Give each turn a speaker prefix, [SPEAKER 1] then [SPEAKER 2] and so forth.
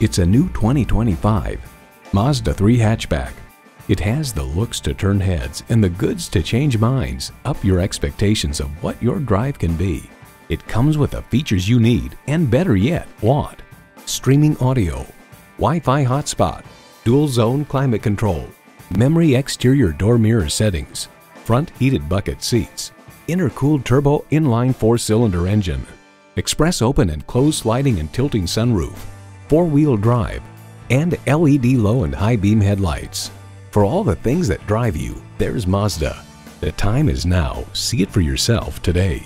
[SPEAKER 1] It's a new 2025 Mazda 3 hatchback. It has the looks to turn heads and the goods to change minds. Up your expectations of what your drive can be. It comes with the features you need and better yet, want. Streaming audio, Wi-Fi hotspot, dual zone climate control, memory exterior door mirror settings, front heated bucket seats, intercooled turbo inline four-cylinder engine, express open and closed sliding and tilting sunroof, four-wheel drive, and LED low and high beam headlights. For all the things that drive you, there's Mazda. The time is now. See it for yourself today.